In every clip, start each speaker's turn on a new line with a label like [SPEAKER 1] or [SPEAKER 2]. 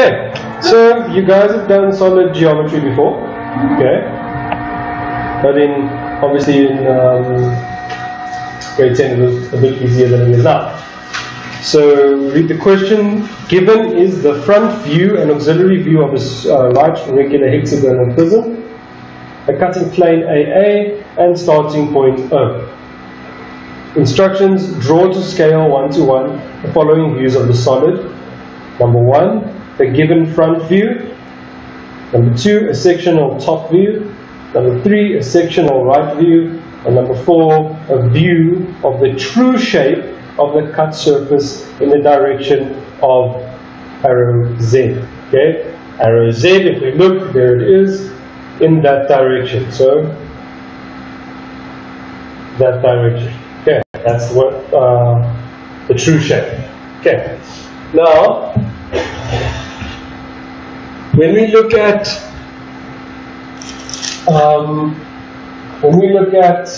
[SPEAKER 1] Okay, so you guys have done solid geometry before, okay? But in obviously in um, grade 10 it was a bit easier than it is now. So read the question. Given is the front view and auxiliary view of a uh, large regular hexagonal prism, a cutting plane AA, and starting point O. Instructions draw to scale 1 to 1 the following views of the solid. Number 1, the given front view. Number 2, a sectional top view. Number 3, a sectional right view. And number 4, a view of the true shape of the cut surface in the direction of arrow Z. Okay? Arrow Z, if we look, there it is, in that direction. So, that direction. Okay, that's what uh, the true shape. Okay, now when we look at um, when we look at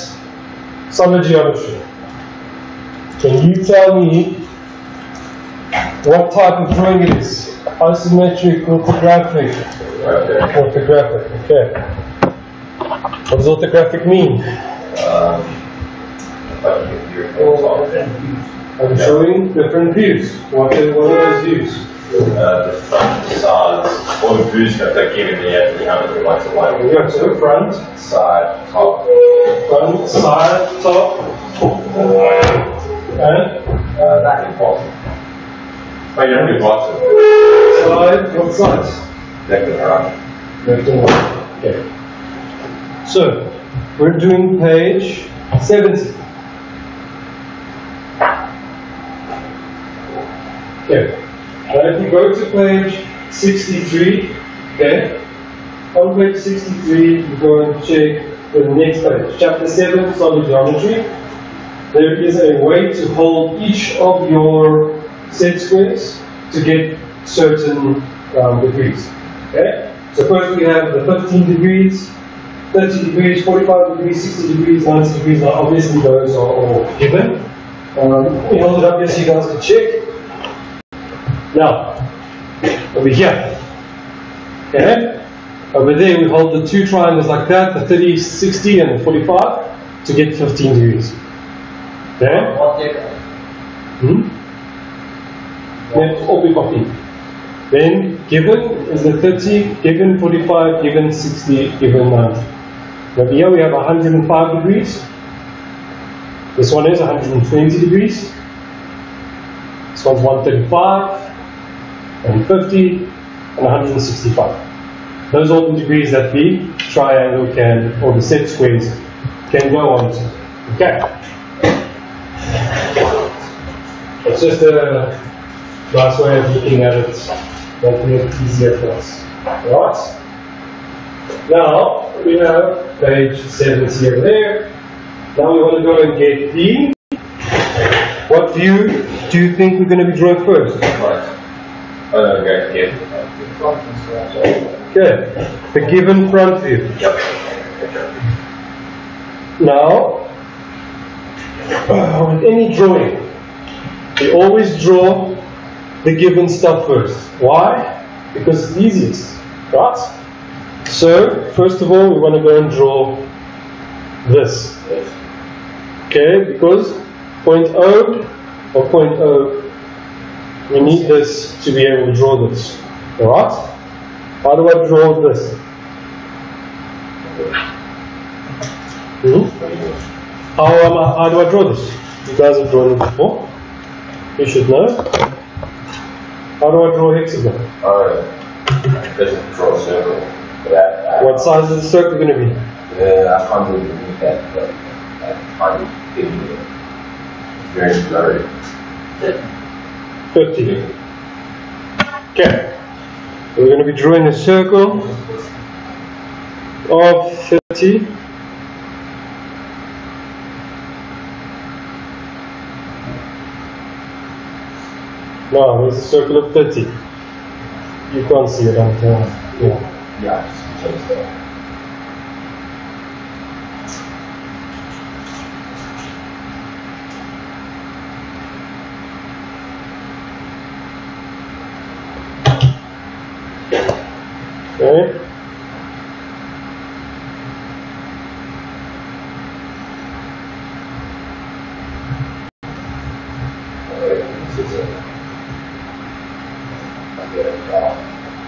[SPEAKER 1] solid geometry, can you tell me what type of drawing it is? Isometric, orthographic, orthographic. Okay. What does orthographic mean? I'm showing different views. What are, what are those views?
[SPEAKER 2] The front sides, all the views that they're giving the the hundred lights away.
[SPEAKER 1] We got so front,
[SPEAKER 2] Side, top,
[SPEAKER 1] front, side, top, and
[SPEAKER 2] uh, back and bottom. But you don't do bottom.
[SPEAKER 1] side, what sides?
[SPEAKER 2] Left and right.
[SPEAKER 1] Left and right. Okay. So, we're doing page 70. Okay. If you go to page 63, okay, on page 63, you go and check the next page, chapter 7, solid geometry. There is a way to hold each of your set squares to get certain um, degrees. Okay? So first we have the 15 degrees, 30 degrees, 45 degrees, 60 degrees, 90 degrees. Now obviously those are all given. Um, we hold it up here so you guys can check. Now, over here. Okay? Over there we hold the two triangles like that, the 30, 60 and the 45 to get 15 degrees. Okay? Hmm? Op die papier. Then given is the 30, given 45, given 60, given 90. Now here we have 105 degrees. This one is 120 degrees. This one's 135, and 50, and 165. Those are the degrees that the triangle can, or the set squares can go on to. Okay. It's just a nice way of looking at it make it easier for us. Right? Now, we have page 70 over there. Now we want to go and get the. What view do you think we're going to be drawing first?
[SPEAKER 2] Right. Oh, no, go.
[SPEAKER 1] Okay, the given front view.
[SPEAKER 2] Yep.
[SPEAKER 1] Now, uh, with any drawing, we always draw the given stuff first. Why? Because it's easiest, right? So, first of all, we want to go and draw this. Okay, because point O or point O, we need this to be able to draw this. Alright? How do I draw this? Hmm? How, am I, how do I draw this? You guys have drawn it before. You should know. How do I draw a hexagon?
[SPEAKER 2] Oh, doesn't draw a circle. That, uh,
[SPEAKER 1] What size is the circle going to be?
[SPEAKER 2] Uh, I can't really read that, but I can't give you it. Very blurry.
[SPEAKER 1] 50. Okay. We're going to be drawing a circle of 30. No, there's a circle of 30. You can't see it on here. Yeah.
[SPEAKER 2] Yeah,
[SPEAKER 1] Okay.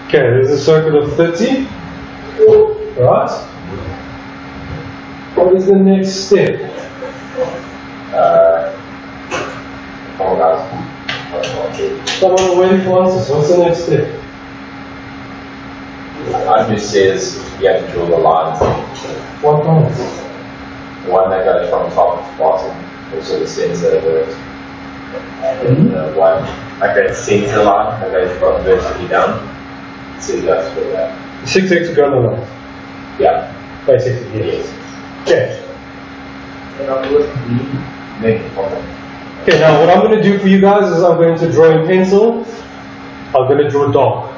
[SPEAKER 1] Okay, there's a circle of 30. Right? What is the next step? Someone waiting for answers. What's the next step?
[SPEAKER 2] It just says you have to draw the lines.
[SPEAKER 1] What lines?
[SPEAKER 2] The one that goes from top to bottom, also the center uh, of it. And the one, like that center line that goes from vertically down. So that's for that.
[SPEAKER 1] Six hexagonal lines,
[SPEAKER 2] Yeah.
[SPEAKER 1] basically. Yes. Okay.
[SPEAKER 2] Make bottom.
[SPEAKER 1] Okay, now what I'm going to do for you guys is I'm going to draw in pencil. I'm going to draw dark.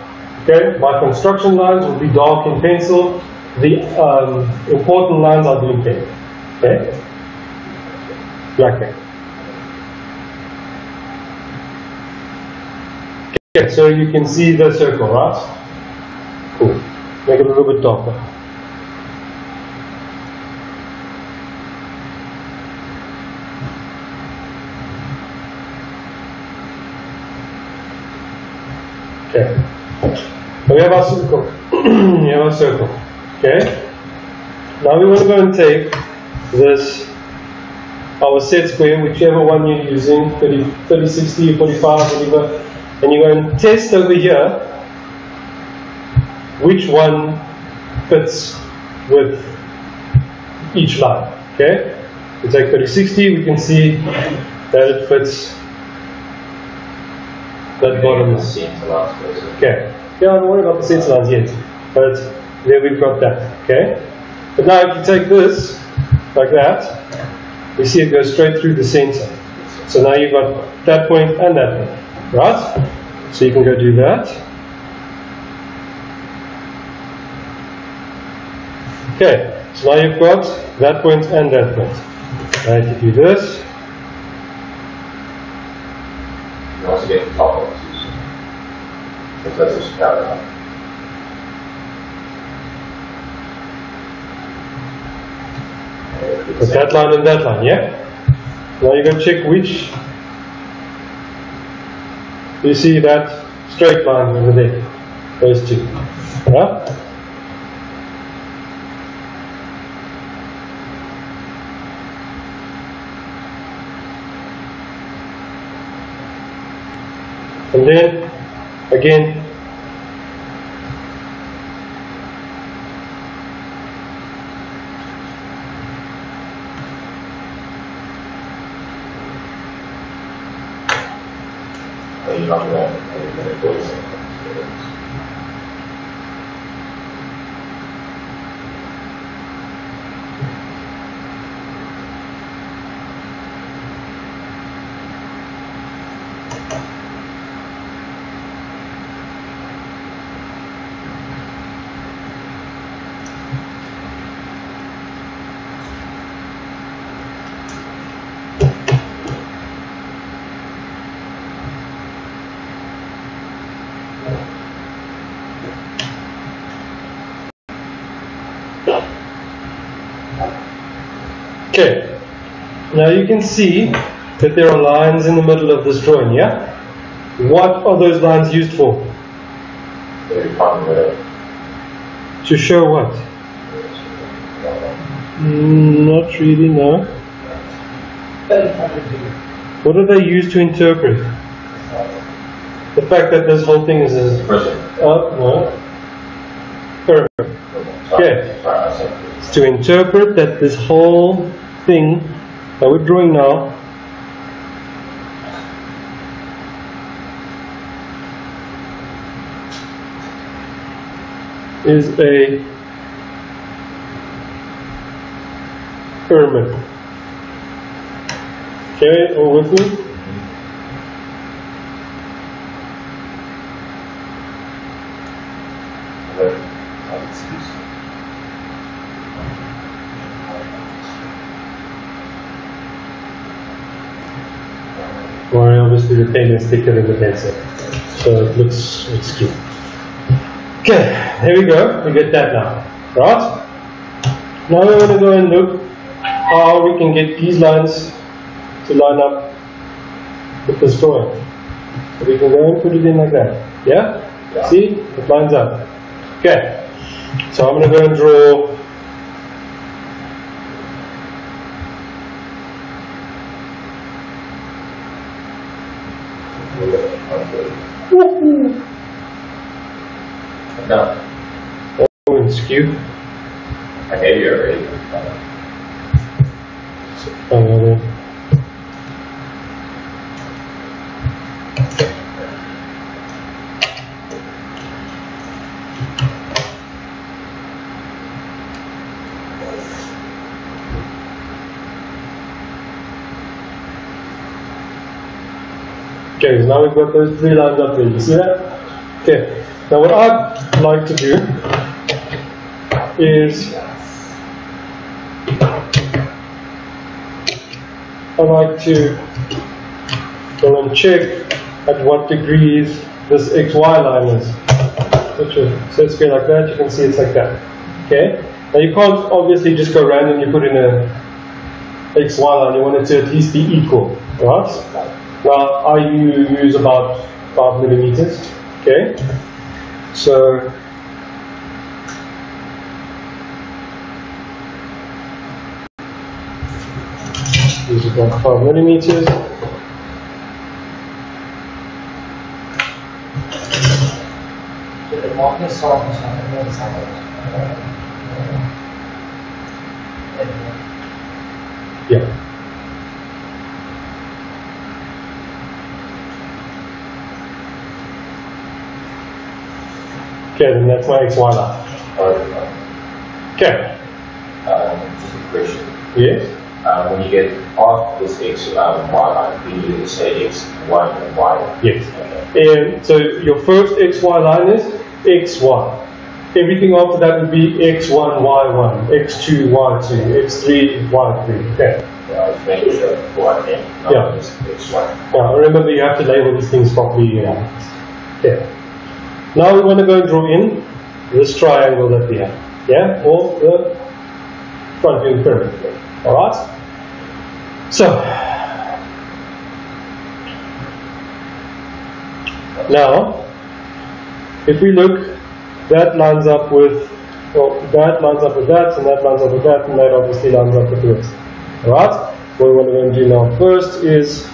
[SPEAKER 1] Okay, my construction lines will be dark in pencil. The um, important lines I'll do pen. Okay, like that. Okay, so you can see the circle, right? Cool. Make it a little bit darker. Okay. Now we have our circle. we have our circle. Okay. Now we want to go and take this, our set square, whichever one you're using, 30, 30 60, 45, whatever, and you go to test over here which one fits with each line. Okay. We take 30 60, we can see that it fits bottom is
[SPEAKER 2] Center lines first.
[SPEAKER 1] Okay. Yeah, don't worry about the center lines yet. But there we've got that. Okay. But now if you take this like that, you see it goes straight through the center. So now you've got that point and that point. Right? So you can go do that. Okay. So now you've got that point and that point. Now if you do this,
[SPEAKER 2] You also get top ones. Because that's just parallel.
[SPEAKER 1] Put that line and that line, yeah? Now you can check which. You see that straight line over there. Those two. Yeah? And then, again,
[SPEAKER 2] Are you not going to
[SPEAKER 1] Okay. Now you can see that there are lines in the middle of this drawing, yeah? What are those lines used for? To show what? Mm, not really, no. What are they used to interpret? The fact that this whole thing is a.
[SPEAKER 2] Person.
[SPEAKER 1] Uh, no. Pyramid. Okay. It's to interpret that this whole thing that we're drawing now is a pyramid. Okay, all with me? Or obviously the pen is thicker than the pencil, so it looks it's cute. Okay, here we go. We get that now. Right? Now we want to go and look how we can get these lines to line up with this drawing. So we can go and put it in like that. Yeah?
[SPEAKER 2] Yeah.
[SPEAKER 1] See? It lines up. Okay. So I'm going to go and draw
[SPEAKER 2] No,
[SPEAKER 1] oh.
[SPEAKER 2] I you already.
[SPEAKER 1] Uh, Okay, now we've got those three lines up there. You see that? Okay. Now what I'd like to do is I like to go and check at what degrees this XY line is. So it's going like that, you can see it's like that. Okay? Now you can't obviously just go randomly put in a XY line, you want it to at least be equal, right? Now I use about 5 millimeters, okay? So use about 5 millimeters.
[SPEAKER 3] The marking sort of something example.
[SPEAKER 1] Yeah. Okay, then that's my XY line. Okay.
[SPEAKER 2] Um, just a question.
[SPEAKER 1] Yes?
[SPEAKER 2] Um, when you get off this X um, Y line, we need to say X one and Y.
[SPEAKER 1] Yes.
[SPEAKER 2] Okay.
[SPEAKER 1] And so your first XY line is XY. Everything after that would be X1, Y1, X2, Y2, X3, Y3. Okay.
[SPEAKER 2] Yeah, I was making sure I
[SPEAKER 1] Yeah.
[SPEAKER 2] just X one.
[SPEAKER 1] Now remember you have to label these things properly. Yeah. Okay. Now we want to go and draw in this triangle that we have. Yeah? Or the front view pyramid. Alright? So now if we look that lines up with well, that lines up with that and that lines up with that and that obviously lines up with this. Alright? What we want to do now first is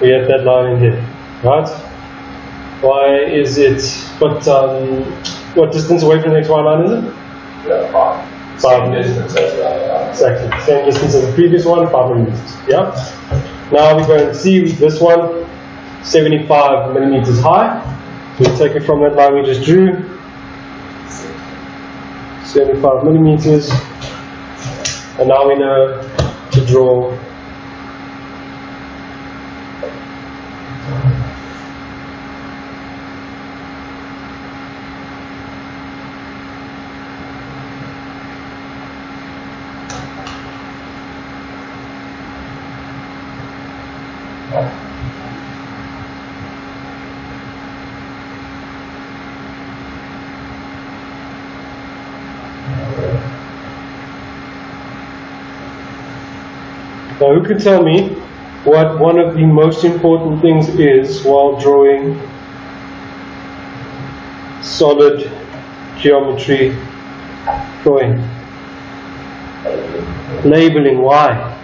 [SPEAKER 1] we have that line in here, right? Why is it, what, um, what distance away from the XY line is it?
[SPEAKER 2] Yeah, five.
[SPEAKER 1] Five.
[SPEAKER 2] Same distance as
[SPEAKER 1] Exactly, same distance as the previous one, 5 millimeters, yeah? Now we're going to see this one, 75 millimeters high. So we take it from that line we just drew, 75 millimeters. And now we know to draw Now, who can tell me what one of the most important things is while drawing solid geometry drawing? Labeling. Why?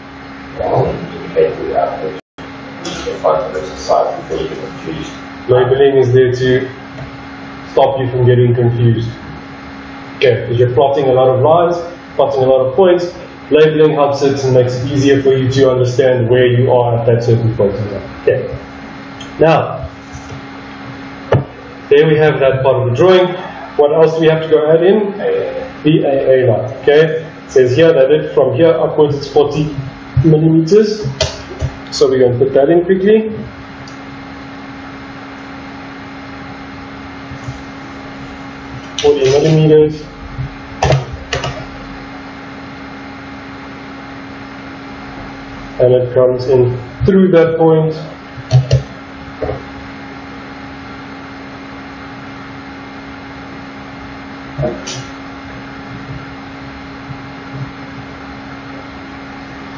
[SPEAKER 1] Labeling is there to stop you from getting confused. Okay, because you're plotting a lot of lines, plotting a lot of points. Labeling helps it and makes it easier for you to understand where you are at that certain point in time. Okay. Now, there we have that part of the drawing. What else do we have to go add in?
[SPEAKER 2] A,
[SPEAKER 1] the AA line. Okay, it says here that it from here upwards it's 40 millimeters. So we're going to put that in quickly. Forty millimeters. And it comes in through that point.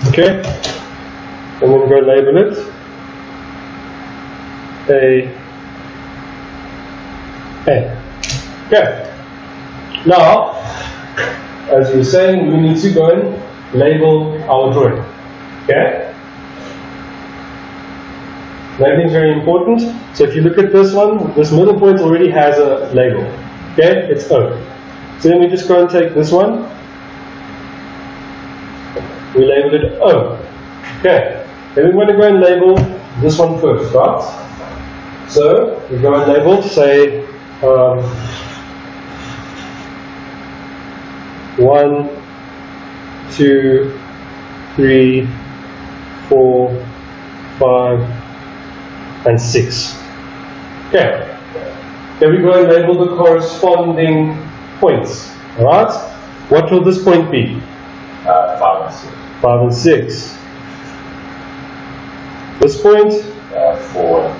[SPEAKER 1] Okay, and then go label it A A. Okay. Now, as you were saying, we need to go and label our drawing. Okay? Labeling is very important. So if you look at this one, this middle point already has a label. Okay? It's O. So then we just go and take this one. We label it O. Okay. Then we want to go and label this one first, right? So we go and label, say, um, one, two, three, four, five, and six. Okay. Then we go and label the corresponding points. Alright? What will this point be?
[SPEAKER 2] Uh, five and six.
[SPEAKER 1] Five and six. This point,
[SPEAKER 2] Uh, four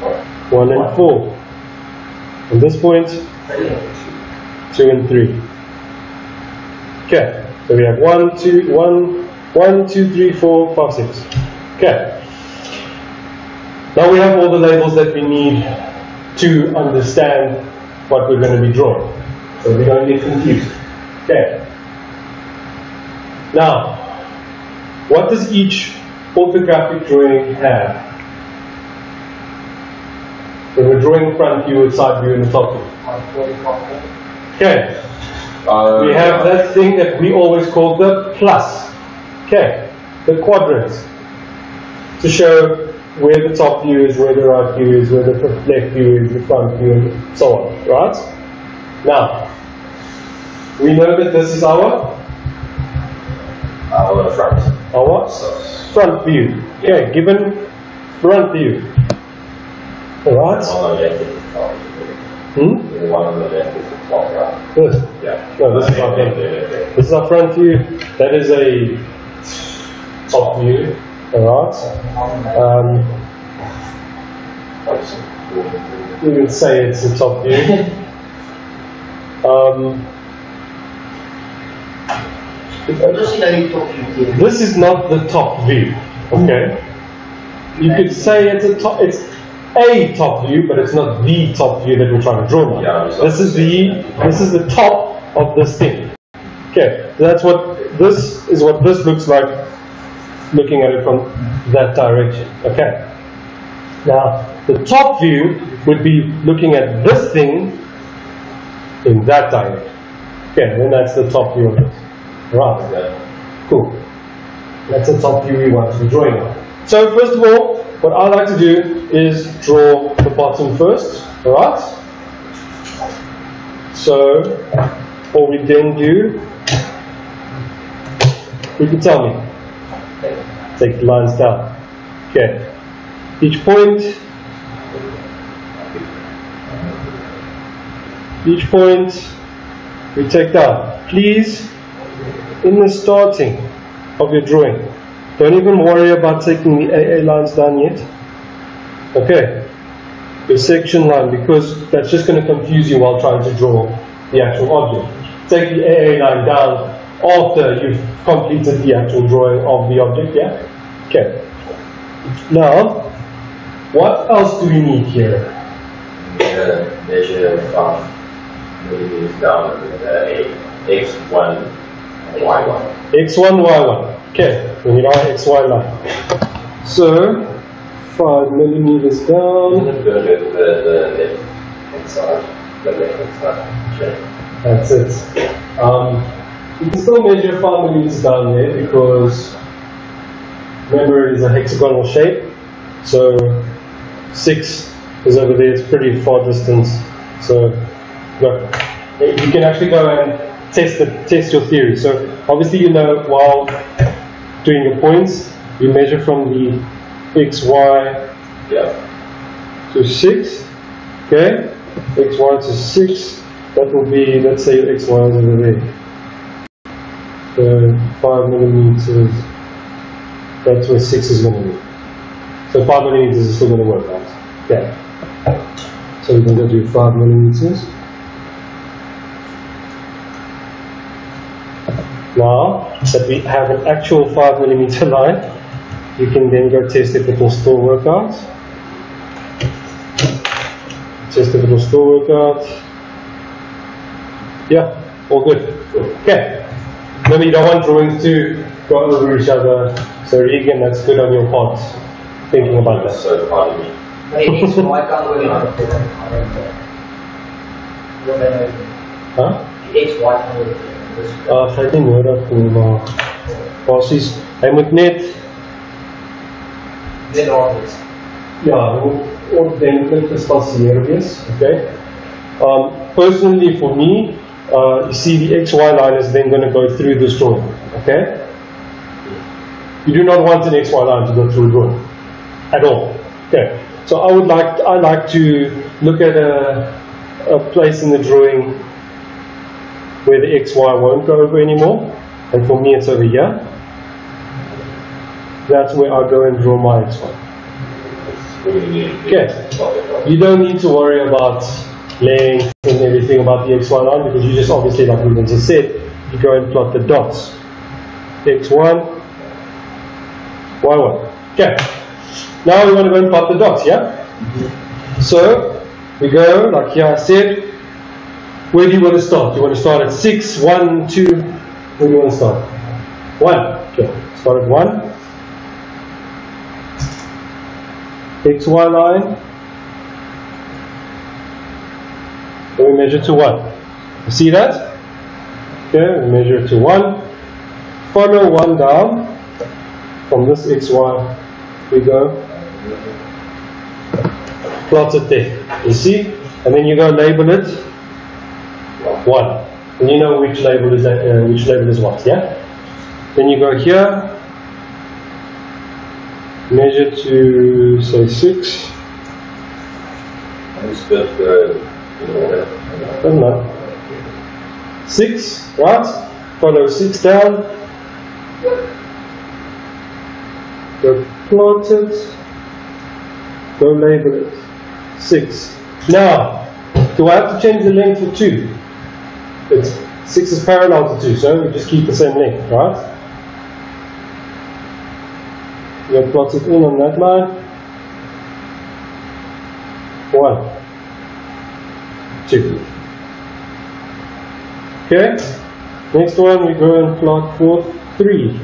[SPEAKER 2] four.
[SPEAKER 1] one and four. And this point? point, two and three. Okay. So we have one, two, one, one, two, three, four, five, six. Okay. Now we have all the labels that we need to understand what we're going to be drawing. So we don't get confused. Okay. Now, what does each orthographic drawing have? When we're drawing front view, side view, and the top view. Okay.
[SPEAKER 2] Uh,
[SPEAKER 1] We have that thing that we always call the plus. Okay, the quadrants. To show where the top view is, where the right view is, where the left view is, the front view, and so on. Right? Now, we know that this is our
[SPEAKER 2] Our front.
[SPEAKER 1] our front view. Okay, given front view. Alright?
[SPEAKER 2] one on the left is the top.
[SPEAKER 1] Hmm?
[SPEAKER 2] The one on the left is the top, right?
[SPEAKER 1] This.
[SPEAKER 2] Yeah.
[SPEAKER 1] No, this is our front. This is our front view. That is a top view. Alright? Um, we can say it's a top view. Um,
[SPEAKER 3] Just in a top view.
[SPEAKER 1] this is not the top view, okay? You could say it's a top, it's a top view, but it's not the top view that we're trying to draw.
[SPEAKER 2] Yeah,
[SPEAKER 1] this is the this is the top of this thing. Okay, that's what this is what this looks like looking at it from that direction. Okay. Now the top view would be looking at this thing in that direction. Okay, then that's the top view of it. Right. Cool. That's the top view we want to be drawing on. So first of all, what I like to do is draw the bottom first, alright? So, what we then do, you can tell me. Take the lines down. Okay. Each point, each point we take down. Please in the starting of your drawing. Don't even worry about taking the AA lines down yet. Okay. Your section line, because that's just going to confuse you while trying to draw the actual object. Take the AA line down after you've completed the actual drawing of the object, yeah? Okay. Now, what else do we need here?
[SPEAKER 2] Uh, measure from millimeters down with uh, a x1 y1.
[SPEAKER 1] x1, y1. Okay, we need our xy line. So, 5 millimeters down.
[SPEAKER 2] going to go with the, the left hand side, the left hand side.
[SPEAKER 1] That's it. Um, you can still measure 5 millimeters down there because remember it is a hexagonal shape. So 6 is over there, it's pretty far distance. So look, you can actually go and test the, test your theory. So obviously you know while doing your points, you measure from the x, y
[SPEAKER 2] Yeah.
[SPEAKER 1] to 6. Okay? x, y to 6. That will be, let's say x, y is over there. So 5 millimeters That's where 6 is going to be. So 5 millimeters is still going to work out. Yeah. So we can go to 5 millimeters. Now that we have an actual 5 millimeter line, you can then go test if it will still work out. Test if it will still work out. Yeah, all good. Okay. Remember, you don't want drawings to go over each other. So again, that's good on your part. Thinking about
[SPEAKER 2] That's
[SPEAKER 1] that.
[SPEAKER 2] so proud of me.
[SPEAKER 3] Maar die X Y kan ook niet aan het
[SPEAKER 1] Huh?
[SPEAKER 3] Die X Y kan ook Dus
[SPEAKER 1] Uh, ek het nie nodig nie, maar basies, hy moet net
[SPEAKER 3] dit raak is.
[SPEAKER 1] ja, hy moet ordentlik gespasieer wees, okay? Um, personally for me, uh, you see the XY line is then going to go through this drawing, okay? You do not want an XY line to go through a drawing at all, okay? So I would like, I like to look at a, a place in the drawing where the XY won't go over anymore, and for me it's over here. That's where I go and draw my XY. Okay. You don't need to worry about length and everything about the XY line because you just obviously, like we just said, you go and plot the dots. X1, Y1. Okay. Now we want to go and plot the dots, yeah? Mm-hmm. So we go, like here I said, where do you want to start? You want to start at 6, 1, 2, where do you want to start? 1. Okay. Start at 1. XY line. Then we measure to 1. You see that? Okay, we measure to 1. Follow 1 down. From this XY, we go. Plot it there. You see? And then you go label it 1. And you know which label is that, uh, which label is what, yeah? Then you go here, measure to say 6.
[SPEAKER 2] I'm just good for, you know,
[SPEAKER 1] Doesn't matter. Six, right? Follow six down. Go plot it. Go label it. Six. Now, do I have to change the length for two? It's six is parallel to two, so we just keep the same length, right? You plot it in on that line. One. Two. Okay. Next one, we go and plot for three.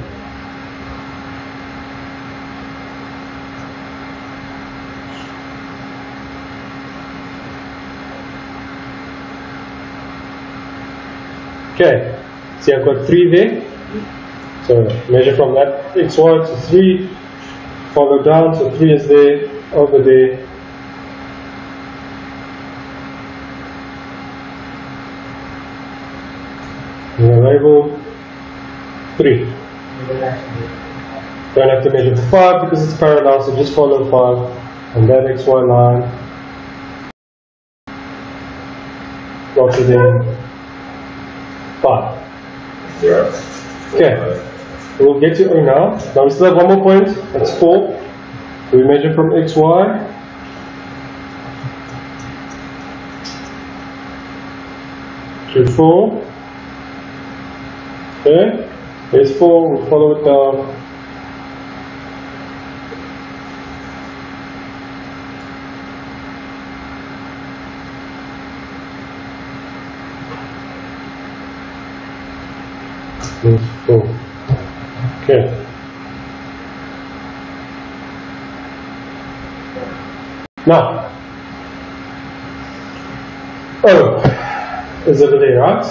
[SPEAKER 1] Okay. See, I've got three there. So measure from that x1 to three. Follow down, so three is there, over there. The label three. Don't have to measure to 5 because it's parallel, so just follow 5 and that XY line. Plot it in 5.
[SPEAKER 2] yeah.
[SPEAKER 1] Okay. We'll get to O now. Now we still have one more point, that's 4. We measure from XY. To 4. Okay. There's 4, we'll follow it down. There's 4. Okay. Now, oh, O is over there, right?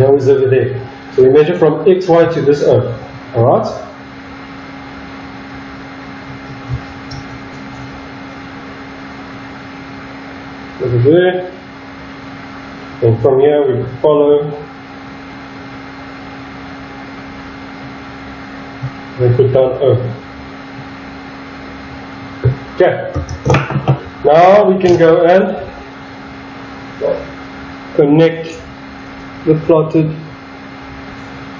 [SPEAKER 1] O is over there. So we measure from XY to this O. Alright? Over there. And from here we follow. We put down O. Okay. Now we can go and connect the plotted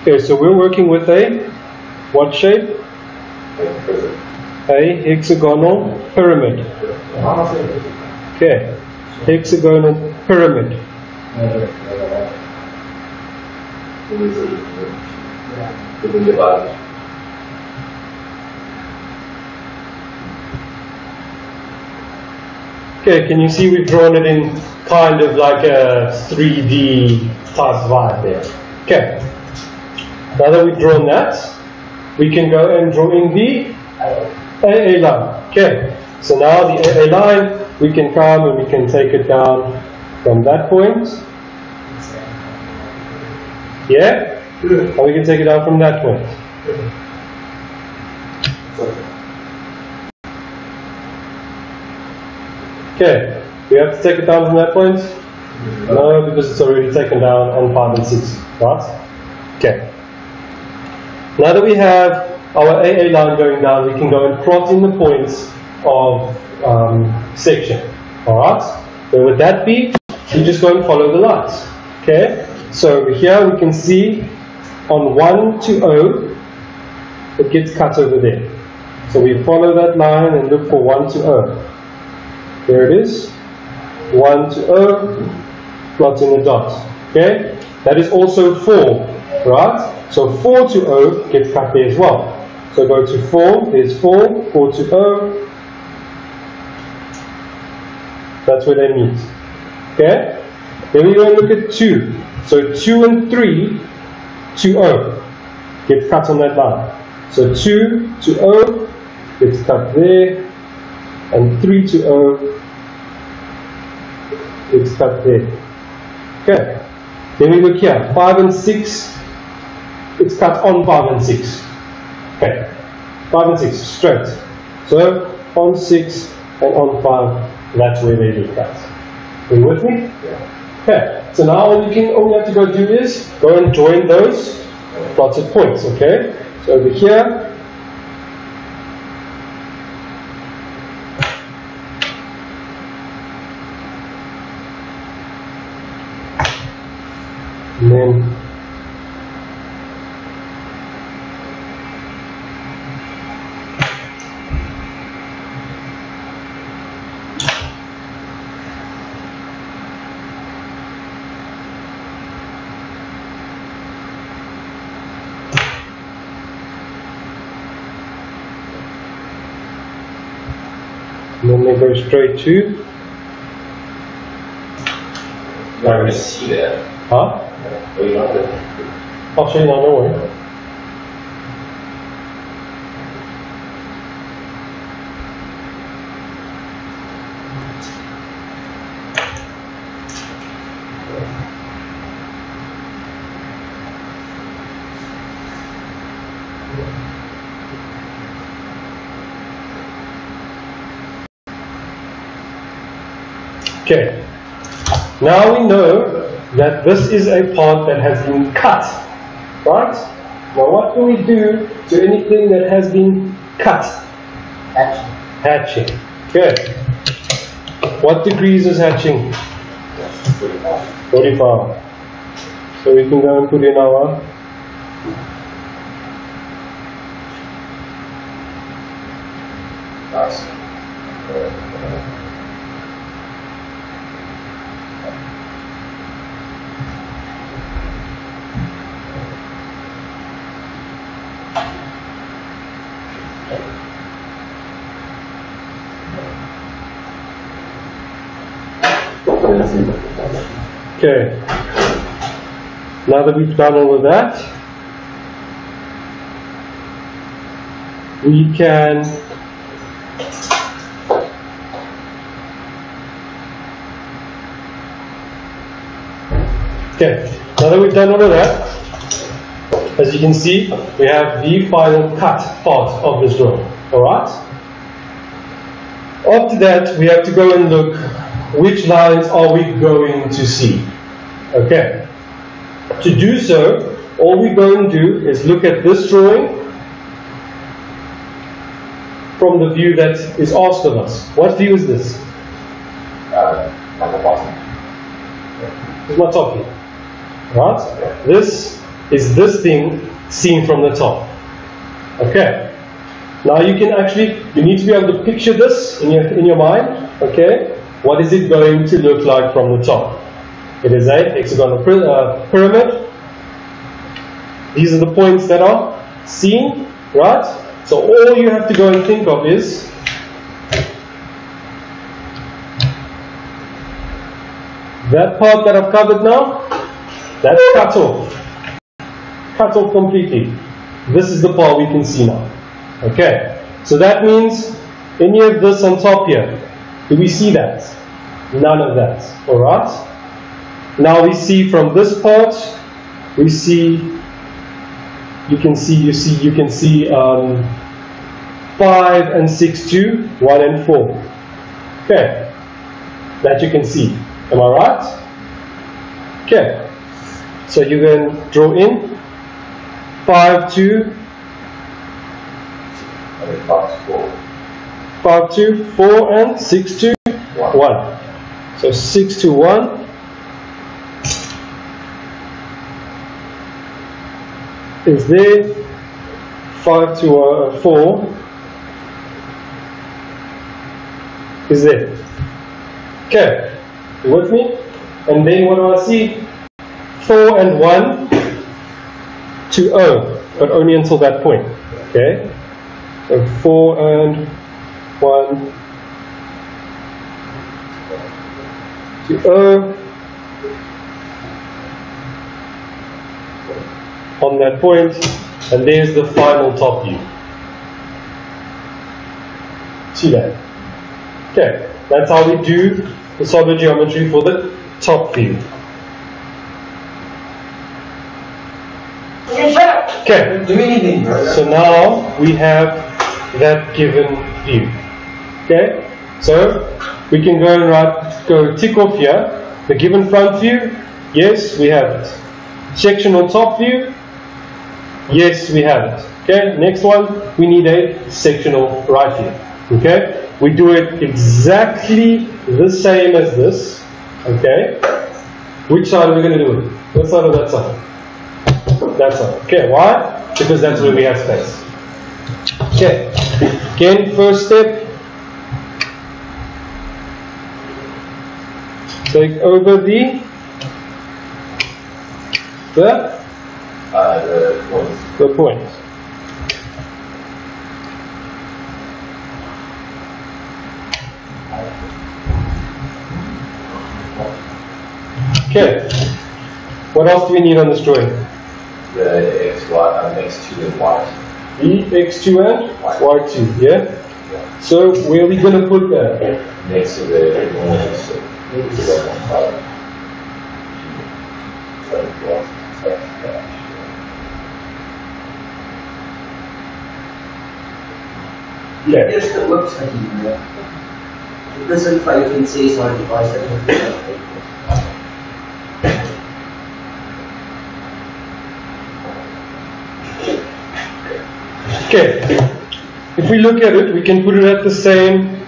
[SPEAKER 1] Okay, so we're working with a what shape? A hexagonal pyramid. Okay, hexagonal pyramid. Okay, can you see we've drawn it in kind of like a 3D type vibe there? Okay, now that we've drawn that, we can go and draw in the AA line. Okay, so now the AA line, we can come and we can take it down from that point. Yeah? And we can take it down from that point. Okay, we have to take it down from that point? No, because it's already taken down on 5 and 6, right? Okay. Now that we have our AA line going down, we can go and plot in the points of um, section. Alright? Where would that be? You just go and follow the lines. Okay? So over here we can see on 1 to O, it gets cut over there. So we follow that line and look for 1 to O. There it is. 1 to O, plotting the dot. Okay? That is also 4, right? So 4 to O cut there as well. So go to 4, there's 4, 4 to O. That's where they meet. Okay? Then we go and look at 2. So 2 and 3 to O cut on that line. So 2 to O gets cut there, and 3 to O gets cut there. Okay. Then we look here. 5 and 6, it's cut on 5 and 6. Okay. 5 and 6, straight. So on 6 and on 5, that's where they get cut. Are you with me? Yeah. Okay. So now all you can all you have to go do is go and join those plotted points. Okay. So over here. And then and then they go straight to
[SPEAKER 2] You're not see that.
[SPEAKER 1] huh?
[SPEAKER 2] But you know that.
[SPEAKER 1] I'll show you don't worry. Okay. Now we know that this is a part that has been cut. Right? Now what can we do to anything that has been cut?
[SPEAKER 3] Action.
[SPEAKER 1] Hatching. Good. What degrees is hatching? 45. So we can go and put in our
[SPEAKER 2] Nice.
[SPEAKER 1] Okay. Now that we've done all of that, we can Okay, now that we've done all of that, as you can see, we have the final cut part of this drawing. Alright? After that, we have to go and look which lines are we going to see? Okay. To do so, all we're going to do is look at this drawing from the view that is asked of us. What view is this? Is my top view. Right? This is this thing seen from the top. Okay. Now you can actually, you need to be able to picture this in your, in your mind. Okay. What is it going to look like from the top? It is a hexagonal uh, pyramid. These are the points that are seen, right? So all you have to go and think of is that part that I've covered now, that's cut off. Cut off completely. This is the part we can see now. Okay. So that means any of this on top here, do we see that? None of that. Alright? Now we see from this part, we see, you can see, you see, you can see um, 5 and 6, 2, 1 and 4. Okay. That you can see. Am I right? Okay. So you can draw in 5, 2,
[SPEAKER 2] And four.
[SPEAKER 1] 5, 2, 4 and 6, 2,
[SPEAKER 2] One.
[SPEAKER 1] 1. So 6 to 1. Is there 5 to uh, 4 is there. Okay, you with me? And then what do I see? 4 and 1 to 0, but only until that point. Okay, so 4 and 1 to O on that point, and there's the final top view. See that? Okay, that's how we do the solid geometry for the top view. Okay,
[SPEAKER 3] Do anything,
[SPEAKER 1] so now we have that given view. Okay, so we can go and write, go tick off here the given front view. Yes, we have it. Sectional top view. Yes, we have it. Okay, next one, we need a sectional right view. Okay, we do it exactly the same as this. Okay, which side are we going to do it? This side or that side? That side. Okay, why? Because that's where we have space. Okay, again, first step. Take over the the
[SPEAKER 2] Uh, the points.
[SPEAKER 1] the point. Okay. What else do we need on this drawing?
[SPEAKER 2] The X, Y, uh, X2 and Y.
[SPEAKER 1] The x2 and y2, yeah? So where are we going to put that?
[SPEAKER 2] Next to the normal, so. so that one color. So, yeah, so, yeah.
[SPEAKER 1] Okay.
[SPEAKER 3] Here's the website in there. It doesn't find you can say it's on the device that
[SPEAKER 1] Okay. If we look at it, we can put it at the same,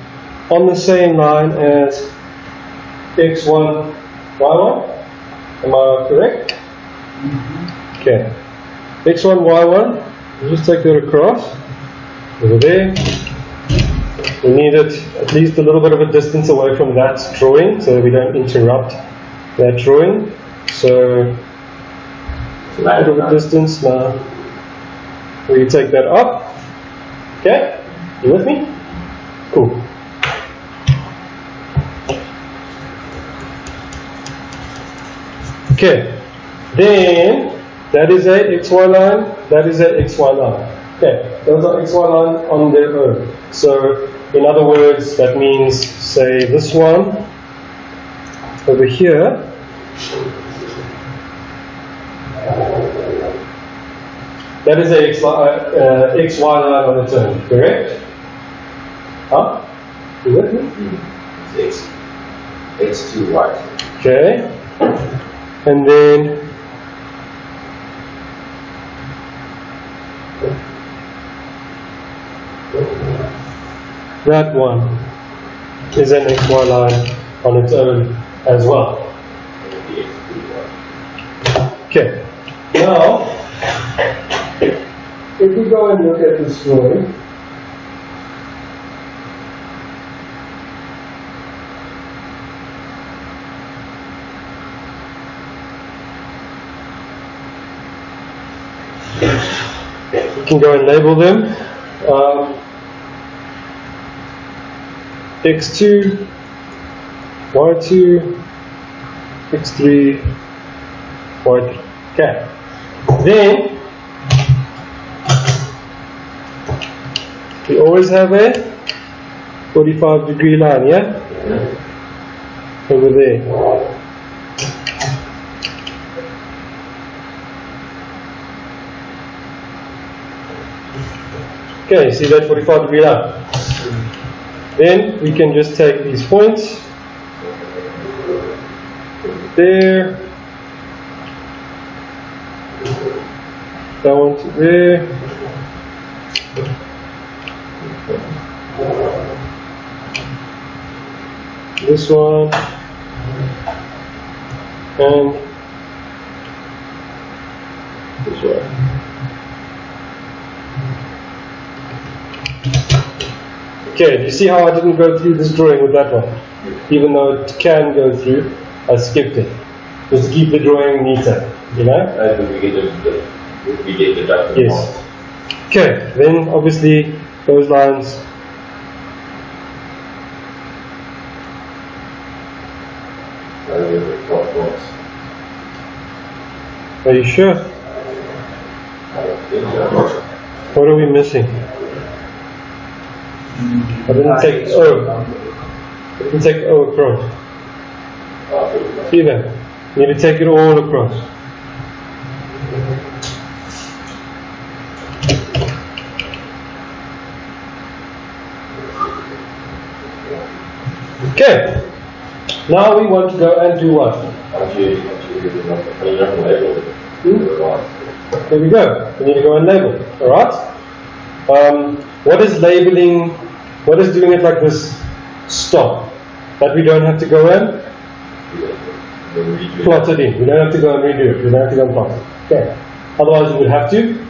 [SPEAKER 1] on the same line as x1, y1. Am I correct? Mm-hmm. Okay. x1, y1. We'll just take that across. Over there. We need it at least a little bit of a distance away from that drawing so that we don't interrupt that drawing. So, a little bit of a distance now. We take that up. Okay? You with me? Cool. Okay. Then that is a xy line, that is a xy line. Okay, those are xy line on their own. So in other words, that means say this one over here That is a x, uh, xy line on its own, correct? Huh? You with me?
[SPEAKER 2] X. X2 white.
[SPEAKER 1] Okay. And then that one is an XY line on its own as well.
[SPEAKER 2] And the X3 white.
[SPEAKER 1] Okay. Now, if we go and look at this drawing, we can go and label them. Um, x2, y2, x3, y3. Okay. Then we always have a 45 degree line, yeah? Over there. Okay, see that 45 degree line? Then we can just take these points there, that one to there. This one. And this one. Okay, do you see how I didn't go through this drawing with that one? Even though it can go through, I skipped it. Just keep the drawing neater, you know?
[SPEAKER 2] And we get the, the we get the
[SPEAKER 1] Yes. Okay, then obviously those lines. Are you sure? What are we missing? I didn't take O. I didn't take O across. See that? You need to take it all across. Okay. Now we want to go and do what? There we go. We need to go and label. Alright? Um, what is labeling, what is doing it like this stop? That we don't have to go and plot it in. We don't have to go and redo it. We don't have to go and plot it. Okay. Otherwise we would have to,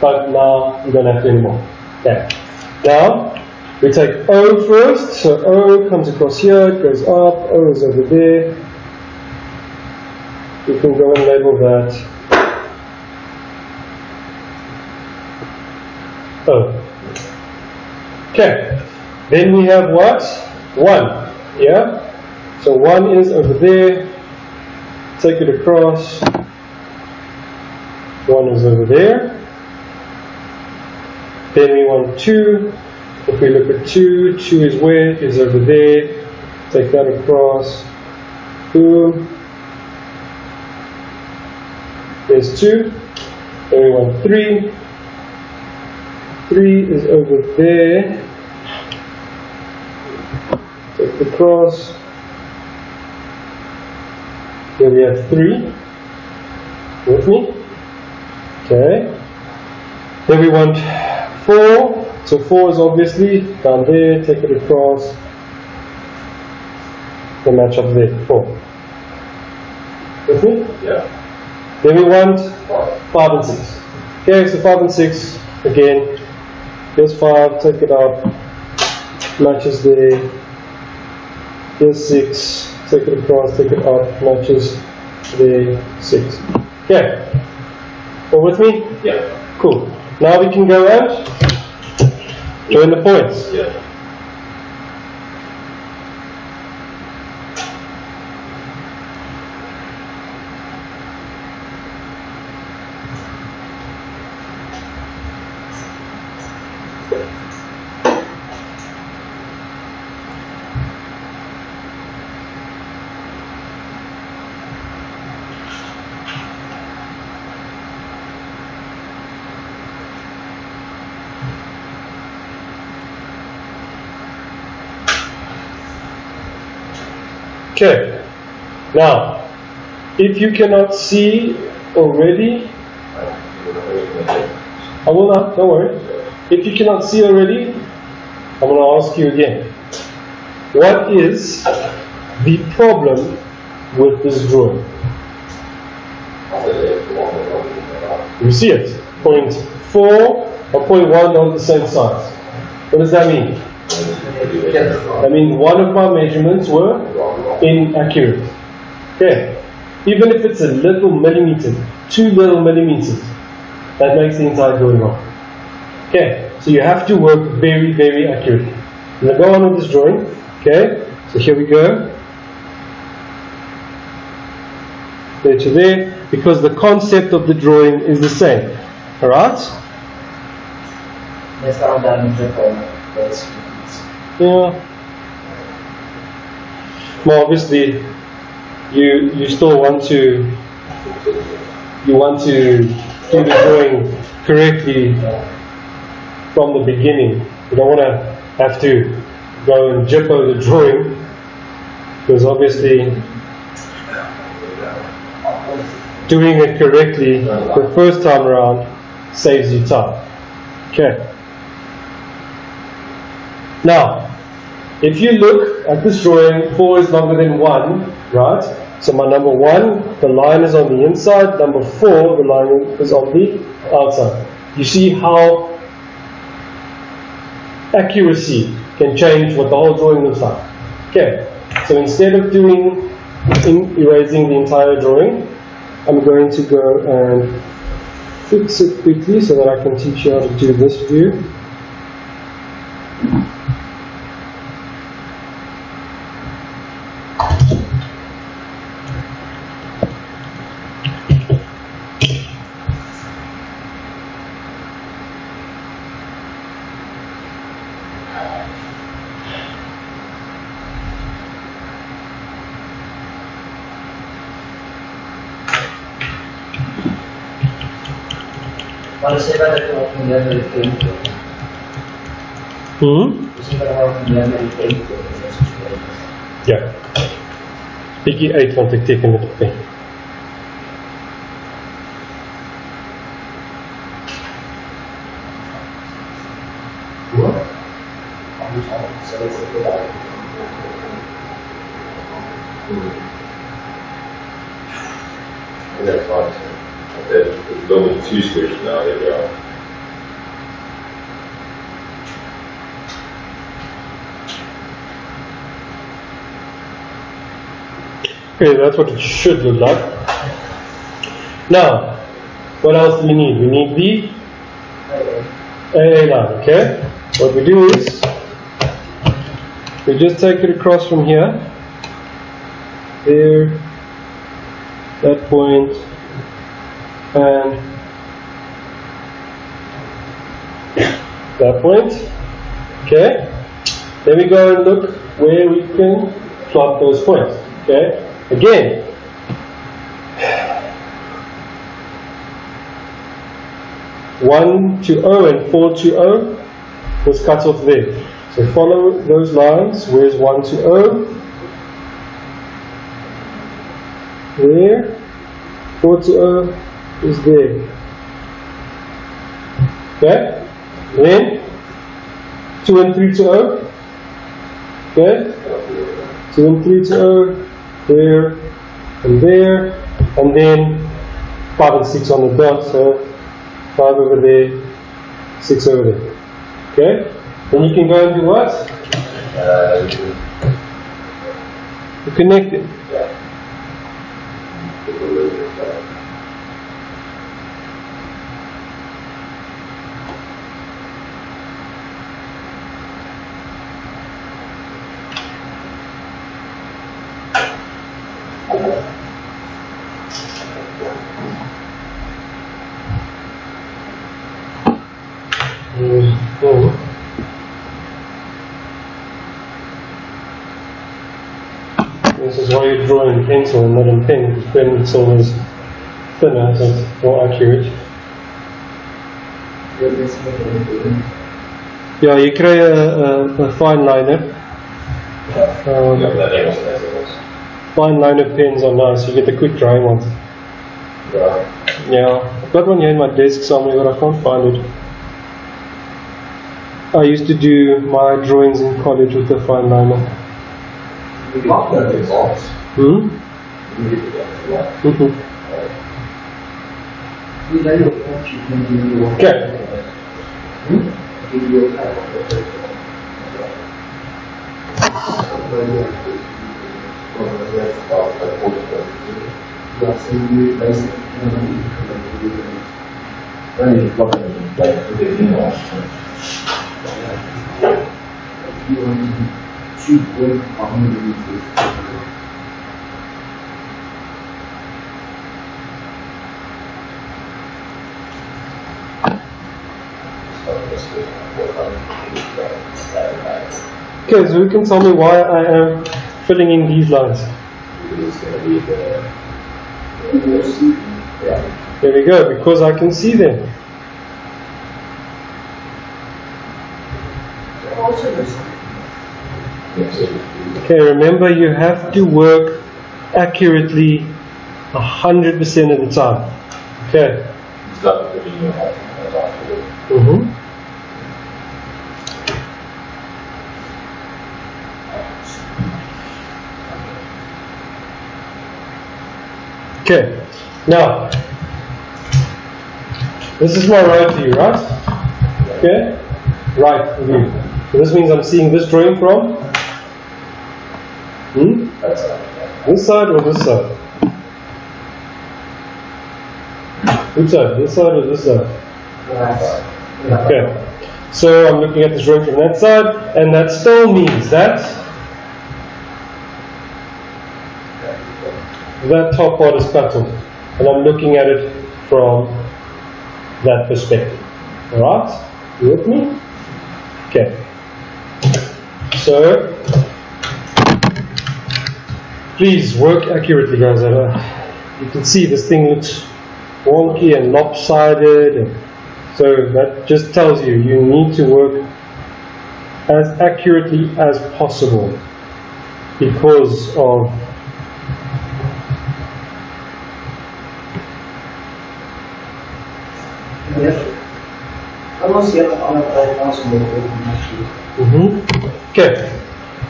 [SPEAKER 1] but now we don't have to anymore. Okay. Now, we take O first. So O comes across here, it goes up, O is over there. We can go and label that O. Okay. Then we have what? 1. Yeah? So 1 is over there. Take it across. 1 is over there. Then we want 2. If we look at 2, 2 is where? Is over there. Take that across. Boom. There's 2. Then we want 3. 3 is over there. The cross. Here we have 3. With me? Okay. Then we want 4. So 4 is obviously down there. Take it across. The match up there. 4. With me?
[SPEAKER 2] Yeah.
[SPEAKER 1] Then we want 5 and 6. Okay, so 5 and 6, again, here's 5, take it up, matches there. Here's 6, take it across, take it up, matches there, 6. Okay, all with me?
[SPEAKER 2] Yeah.
[SPEAKER 1] Cool. Now we can go out, join the points.
[SPEAKER 2] Yeah.
[SPEAKER 1] Okay. Now, if you cannot see already, I will not, don't worry. If you cannot see already, I'm going to ask you again. What is the problem with this drawing? You see it? Point 4 or point 1 on the same size. What does that mean? That means one of my measurements were inaccurate. Okay. Even if it's a little millimeter, two little millimeters, that makes the entire drawing wrong. Okay. So you have to work very, very accurately. I'm going to go on with this drawing. Okay. So here we go. There to there, because the concept of the drawing is the same. Alright?
[SPEAKER 3] Nesta rodada no Japão, parece
[SPEAKER 1] Yeah. Well, obviously, you you still want to you want to do the drawing correctly from the beginning. You don't want to have to go and jippo the drawing because obviously doing it correctly the first time around saves you time. Okay. Now, if you look at this drawing, 4 is longer than 1, right? So my number 1, the line is on the inside. Number 4, the line is on the outside. You see how accuracy can change what the whole drawing looks like. Okay, so instead of doing in erasing the entire drawing, I'm going to go and fix it quickly so that I can teach you how to do this view. Ja. Biggie 8 want ik teken met op Okay, that's what it should look like. Now, what else do we need? We need the AA line, okay? What we do is, we just take it across from here, there, that point, and that point, okay? Then we go and look where we can plot those points, okay? Again, one to O and four to O was cut off there. So follow those lines. Where's one to O? There. Four to O is there. Okay? Then two and three to O. Okay? Two and three to O, there and there, and then five and six on the dot, so five over there, six over there. Okay? Then you can go and do what?
[SPEAKER 2] Uh,
[SPEAKER 1] You connect it. Mm. This is why you draw in pencil and not in pen, because pen is always thinner, it's more accurate.
[SPEAKER 3] Eu penso que eu
[SPEAKER 1] Ja, je krijgt een, een, een fine liner.
[SPEAKER 2] ja,
[SPEAKER 1] Um,
[SPEAKER 2] dat Engels, dat is Engels.
[SPEAKER 1] fine liner pens are nice. You get the quick drying ones.
[SPEAKER 2] Yeah.
[SPEAKER 1] Yeah, I've got one here in my desk somewhere, but I can't find it. I used to do my drawings in college with the fine liner.
[SPEAKER 3] Not that it's all.
[SPEAKER 1] Hmm?
[SPEAKER 2] Yeah.
[SPEAKER 1] Mhm.
[SPEAKER 3] We like your punch, you can give you one.
[SPEAKER 1] Okay.
[SPEAKER 3] Give you a type of it. Yeah, so you basically,
[SPEAKER 2] Only fucking like the email.
[SPEAKER 3] you want to shoot one on the
[SPEAKER 1] Okay, so who can tell me why I am filling in these lines?
[SPEAKER 2] It's gonna be the yeah.
[SPEAKER 1] There we go, because I can see them. Okay, remember you have to work accurately 100% of the time. Okay.
[SPEAKER 2] It's got the email.
[SPEAKER 1] Mm-hmm. Okay, now, this is my right view, right? Okay? Right view. So this means I'm seeing this drawing from hmm? This side or this side? Which side? This side or this side? Okay. So I'm looking at this drawing from that side, and that still means that that top part is cut off, and I'm looking at it from that perspective. Alright? You with me? Okay. So please work accurately, guys. You can see this thing looks wonky and lopsided, so that just tells you you need to work as accurately as possible because of
[SPEAKER 3] Yes. I don't see other other possible actually.
[SPEAKER 1] Mhm. Okay,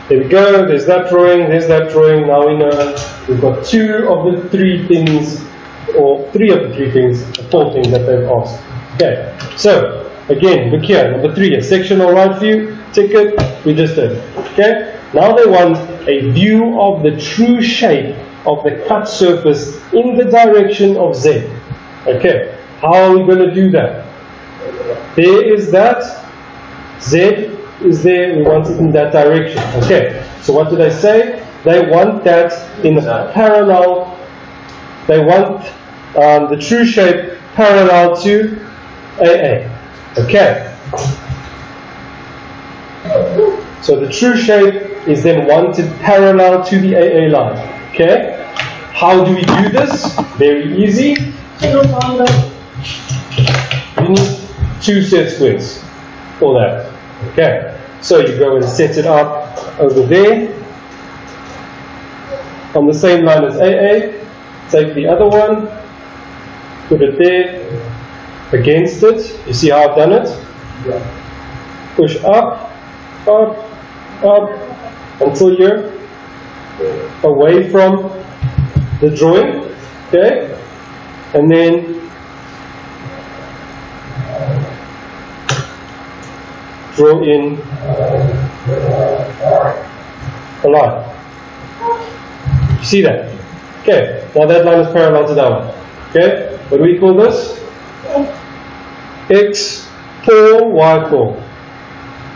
[SPEAKER 1] there we go. There's that drawing. There's that drawing. Now we know we've got two of the three things, or three of the three things, the four things that they've asked. Okay, so again, look here. Number three, a sectional right view. Ticket. We just did. Okay. Now they want a view of the true shape of the cut surface in the direction of Z. Okay. How are we going to do that? There is that Z is there, we want it in that direction. Okay, so what do they say? They want that in a parallel, they want um, the true shape parallel to AA. Okay, so the true shape is then wanted parallel to the AA line. Okay, how do we do this? Very easy. You need two set for that. Okay, so you go and set it up over there on the same line as AA. Take the other one, put it there against it. You see how I've done it? Yeah. Push up, up, up until you're away from the drawing. Okay, and then draw in a line. You see that? Okay, now that line is parallel to that one. Okay, what do we call this? X4, Y4.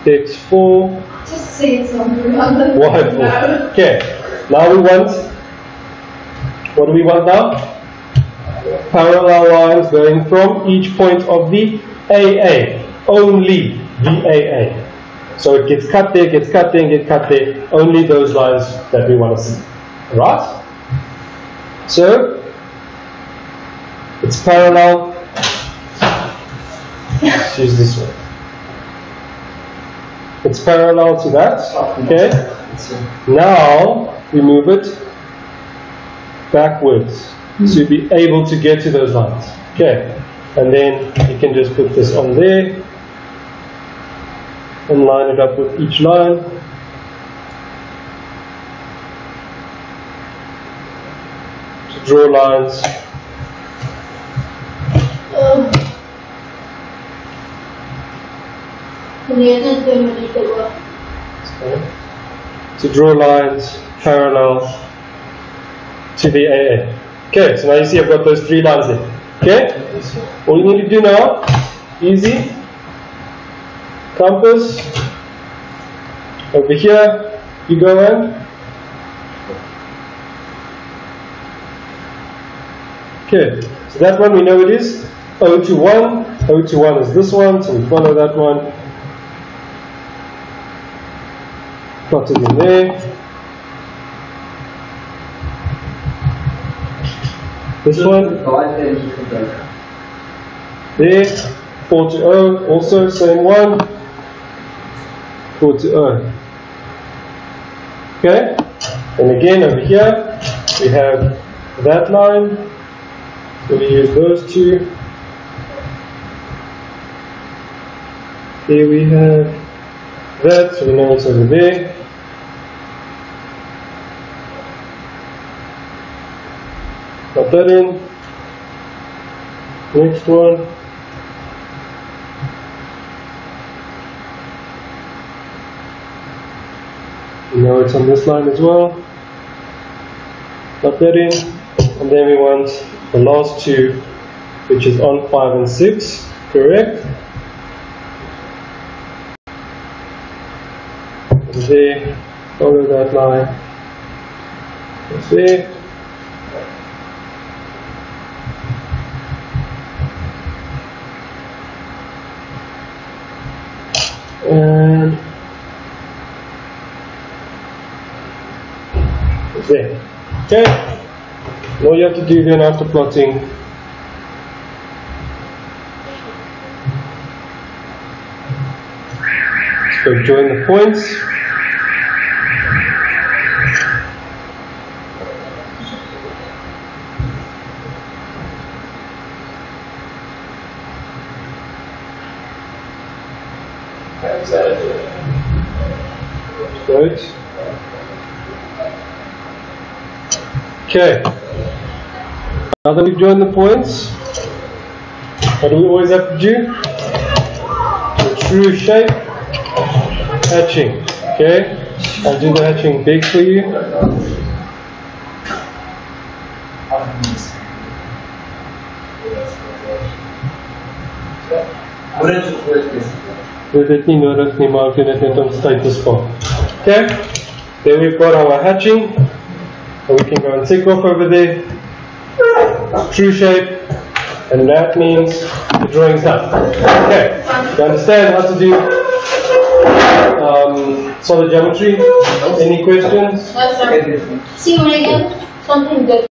[SPEAKER 1] X4,
[SPEAKER 4] Just say something other
[SPEAKER 1] Y4. Okay, now we want, what do we want now? Parallel lines going from each point of the AA. Only the AA. So it gets cut there, gets cut there, gets cut there. Only those lines that we want to see. Right? So, it's parallel. Let's use this one. It's parallel to that. Okay? Now we move it backwards. So you'll be able to get to those lines. Okay. And then you can just put this on there and line it up with each line. To draw lines. To draw lines parallel to the AA. Okay, so now you see I've got those three lines there. Okay? All you need to do now, easy. Compass. Over here, you go in. Okay, so that one we know it is O to 1. O to 1 is this one, so we follow that one. Plot it in there. This one,
[SPEAKER 3] Guide them to the back.
[SPEAKER 1] there, 4 to O, also same one, 4 to O. Okay, and again over here, we have that line, so we use those two. Here we have that, so we know it's over there. Put that in. Next one. Know it's on this line as well. Put that in. And then we want the last two, which is on 5 and 6, correct? And there, follow that line. That's there. and it's there. Okay. All you have to do then after plotting is go join the points. Right. Okay. Now that we've joined the points, what do we always have to do? The true shape hatching. Okay? I'll do the hatching big for you.
[SPEAKER 3] Hoe is het geweest?
[SPEAKER 1] Dit het nie nodig nie, maar ek doen dit net om tyd. Okay? Then we've got our hatching. And we can go and tick off over there. True shape. And that means the drawing's done. Okay. You understand how to do um, solid geometry? Any questions?
[SPEAKER 4] Sir. See I get something good.